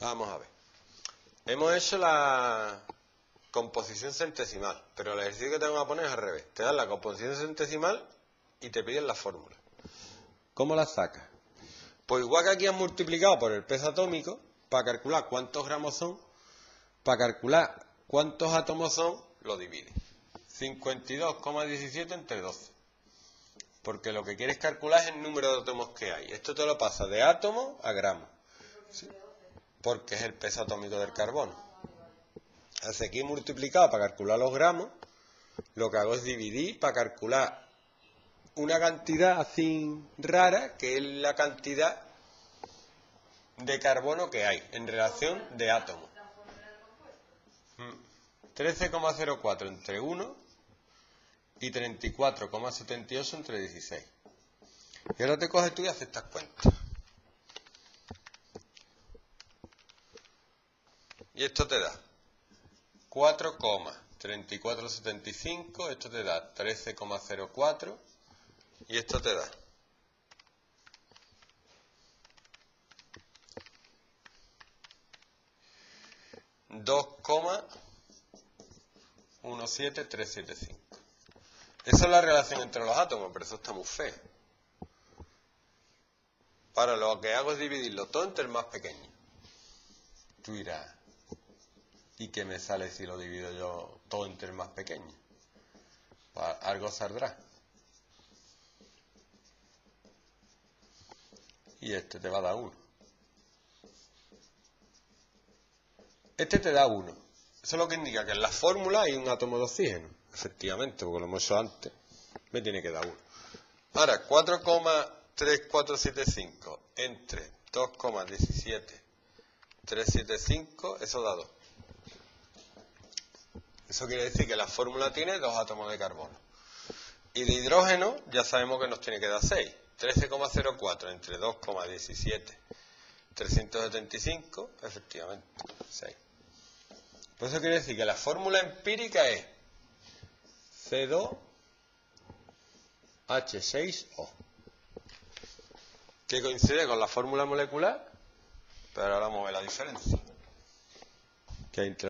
Vamos a ver. Hemos hecho la composición centesimal, pero el ejercicio que te vamos a poner es al revés. Te dan la composición centesimal y te piden la fórmula. ¿Cómo la sacas? Pues igual que aquí has multiplicado por el peso atómico, para calcular cuántos gramos son, para calcular cuántos átomos son, lo divide. 52,17 entre 12. Porque lo que quieres calcular es el número de átomos que hay. Esto te lo pasa de átomo a gramo. ¿Sí? Porque es el peso atómico del carbono. Así aquí multiplicado para calcular los gramos, lo que hago es dividir para calcular una cantidad así rara, que es la cantidad de carbono que hay en relación de átomos. 13,04 mm. entre 1 y 34,78 entre 16. Y ahora te coges tú y haces estas cuentas. Y esto te da 4,3475, esto te da 13,04 y esto te da 2,17375. Esa es la relación entre los átomos, pero eso está muy feo. Para lo que hago es dividirlo todo entre el más pequeño. Tú dirás, ¿y qué me sale si lo divido yo todo entre el más pequeño? Algo saldrá. Y este te va a dar uno. Este te da 1. Eso es lo que indica que en la fórmula hay un átomo de oxígeno. Efectivamente, porque lo hemos hecho antes. Me tiene que dar 1. Ahora, 4,3475 entre 2,17375, eso da 2. Eso quiere decir que la fórmula tiene dos átomos de carbono. Y de hidrógeno ya sabemos que nos tiene que dar 6. 13,04 entre 2,17 efectivamente, 6. Por eso quiere decir que la fórmula empírica es C2H6O, que coincide con la fórmula molecular, pero ahora vamos a ver la diferencia que hay entre